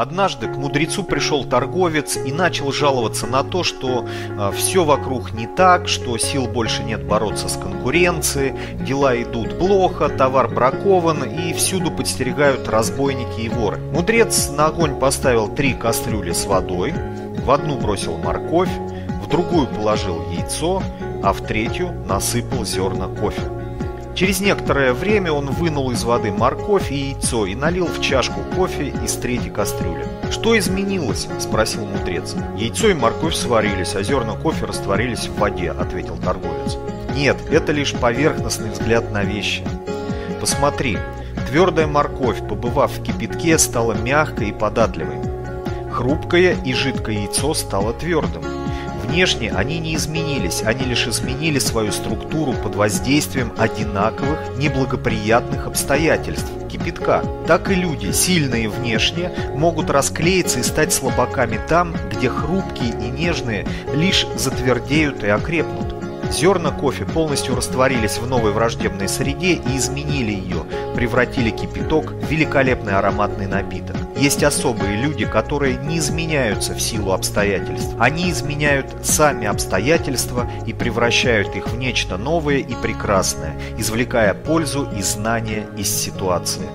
Однажды к мудрецу пришел торговец и начал жаловаться на то, что э, все вокруг не так, что сил больше нет бороться с конкуренцией, дела идут плохо, товар бракован и всюду подстерегают разбойники и воры. Мудрец на огонь поставил три кастрюли с водой, в одну бросил морковь, в другую положил яйцо, а в третью насыпал зерна кофе. Через некоторое время он вынул из воды морковь и яйцо и налил в чашку кофе из третьей кастрюли. «Что изменилось?» – спросил мудрец. «Яйцо и морковь сварились, а зерна кофе растворились в воде», – ответил торговец. «Нет, это лишь поверхностный взгляд на вещи. Посмотри, твердая морковь, побывав в кипятке, стала мягкой и податливой. Хрупкое и жидкое яйцо стало твердым. Внешне они не изменились, они лишь изменили свою структуру под воздействием одинаковых неблагоприятных обстоятельств кипятка. Так и люди, сильные внешне, могут расклеиться и стать слабаками там, где хрупкие и нежные лишь затвердеют и окрепнут. Зерна кофе полностью растворились в новой враждебной среде и изменили ее, превратили кипяток в великолепный ароматный напиток. Есть особые люди, которые не изменяются в силу обстоятельств. Они изменяют сами обстоятельства и превращают их в нечто новое и прекрасное, извлекая пользу и знания из ситуации.